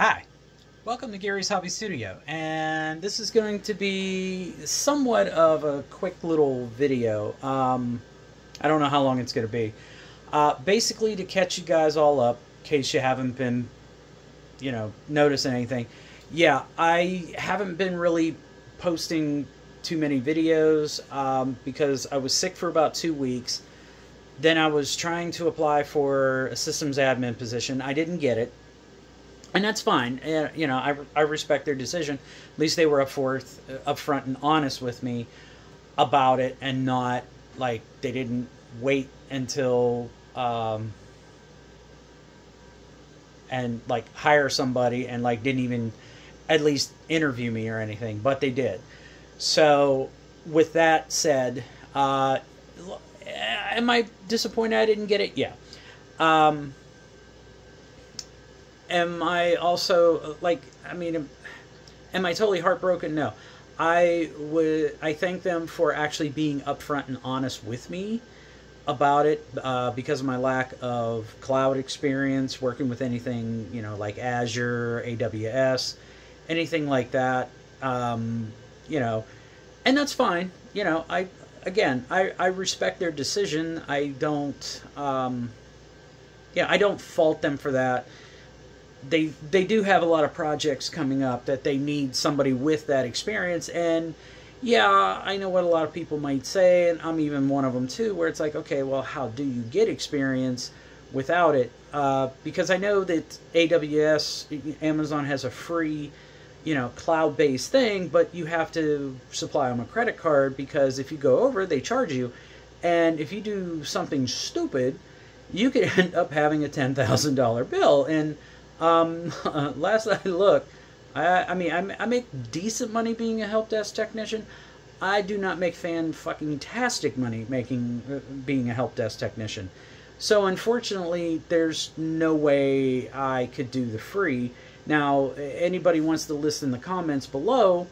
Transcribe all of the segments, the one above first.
Hi, welcome to Gary's Hobby Studio, and this is going to be somewhat of a quick little video. Um, I don't know how long it's going to be. Uh, basically, to catch you guys all up, in case you haven't been, you know, noticing anything. Yeah, I haven't been really posting too many videos um, because I was sick for about two weeks. Then I was trying to apply for a systems admin position. I didn't get it and that's fine. You know, I, I respect their decision. At least they were up forth, up front and honest with me about it, and not like they didn't wait until um, and like hire somebody and like didn't even at least interview me or anything, but they did. So, with that said, uh, am I disappointed I didn't get it? Yeah. Um, am I also like? I mean, am, am I totally heartbroken? No. I would. I thank them for actually being upfront and honest with me about it uh, because of my lack of cloud experience working with anything you know like Azure, AWS, anything like that. Um, you know, and that's fine. You know, I again, I, I respect their decision. I don't, um, yeah, I don't fault them for that they they do have a lot of projects coming up that they need somebody with that experience. And yeah i know what a lot of people might say and i'm even one of them too where it's like okay well how do you get experience without it? Uh, because i know that aws amazon has a free you know cloud-based thing but you have to supply them a credit card because if you go over they charge you. And if you do something stupid you could end up having a $10000 bill. And um, last I look, I, I mean, I, I make decent money being a help desk technician. I do not make fan fucking tastic money making uh, being a help desk technician. So unfortunately, there's no way I could do the free. Now, anybody wants to list in the comments below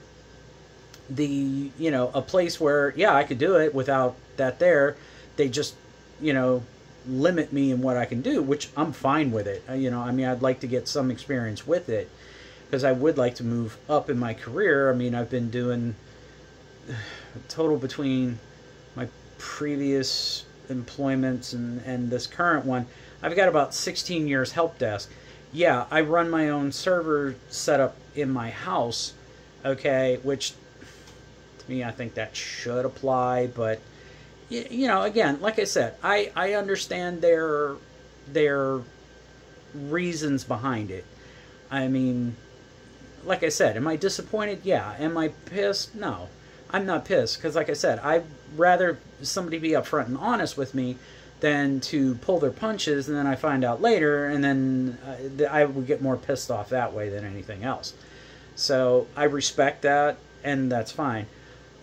the you know a place where yeah I could do it without that there. They just you know limit me in what I can do, which I'm fine with it. Uh, you know, I mean, I'd like to get some experience with it because I would like to move up in my career. I mean, I've been doing total between my previous employments and, and this current one. I've got about 16 years help desk. Yeah, I run my own server setup in my house, okay, which to me, I think that should apply, but you, you know, again, like I said, I I understand their their reasons behind it. I mean, like I said, am I disappointed? Yeah. Am I pissed? No. I'm not pissed because, like I said, I'd rather somebody be upfront and honest with me than to pull their punches and then I find out later and then uh, I would get more pissed off that way than anything else. So I respect that and that's fine.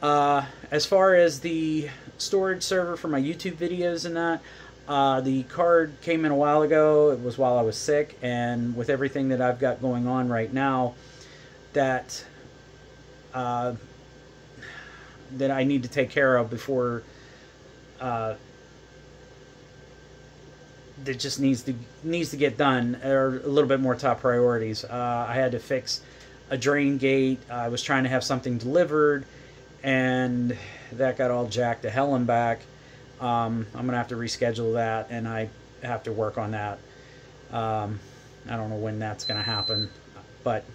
Uh, as far as the storage server for my YouTube videos and that, uh, the card came in a while ago. It was while I was sick, and with everything that I've got going on right now, that uh, that I need to take care of before uh, that just needs to needs to get done, or a little bit more top priorities. Uh, I had to fix a drain gate. I was trying to have something delivered and that got all jacked to hell and back. Um, I'm gonna have to reschedule that, and I have to work on that. Um, I don't know when that's gonna happen, but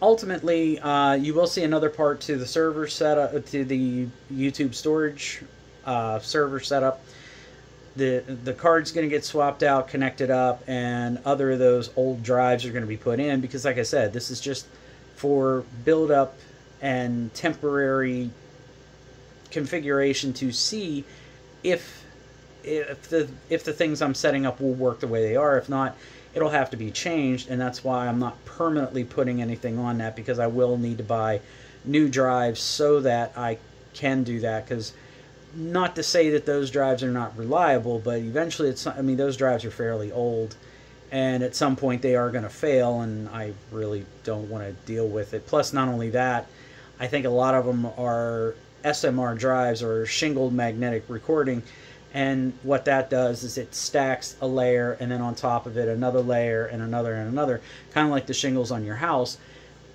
ultimately, uh, you will see another part to the server setup, to the YouTube storage uh, server setup. The the card's going to get swapped out, connected up, and other of those old drives are going to be put in because, like I said, this is just for build up and temporary configuration to see if if the if the things I'm setting up will work the way they are. If not, it'll have to be changed, and that's why I'm not permanently putting anything on that because I will need to buy new drives so that I can do that. Because not to say that those drives are not reliable, but eventually it's I mean those drives are fairly old. And at some point they are going to fail, and I really don't want to deal with it. Plus, not only that, I think a lot of them are SMR drives or shingled magnetic recording, And what that does is it stacks a layer and then on top of it another layer and another and another, kind of like the shingles on your house.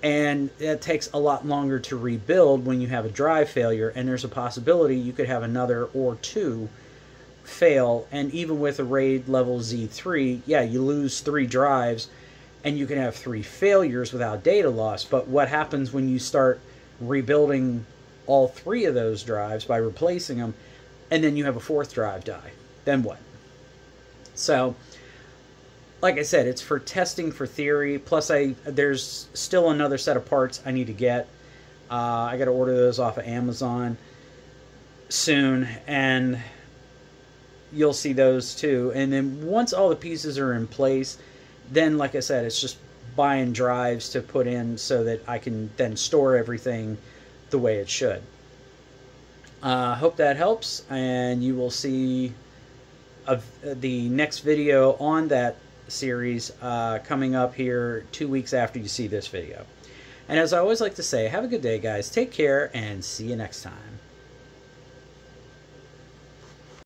And it takes a lot longer to rebuild when you have a drive failure. And there's a possibility you could have another or two fail. And even with a RAID level Z3, yeah, you lose three drives and you can have three failures without data loss. But what happens when you start rebuilding all three of those drives by replacing them, and then you have a fourth drive die? Then what? So, like I said, it's for testing for theory. Plus, I there's still another set of parts I need to get. Uh, I got to order those off of Amazon soon, and you'll see those too. And then once all the pieces are in place, then like I said, it's just buying drives to put in so that I can then store everything the way it should. I uh, hope that helps, and you will see a, the next video on that series uh, coming up here two weeks after you see this video. And as I always like to say, have a good day, guys. Take care, and see you next time.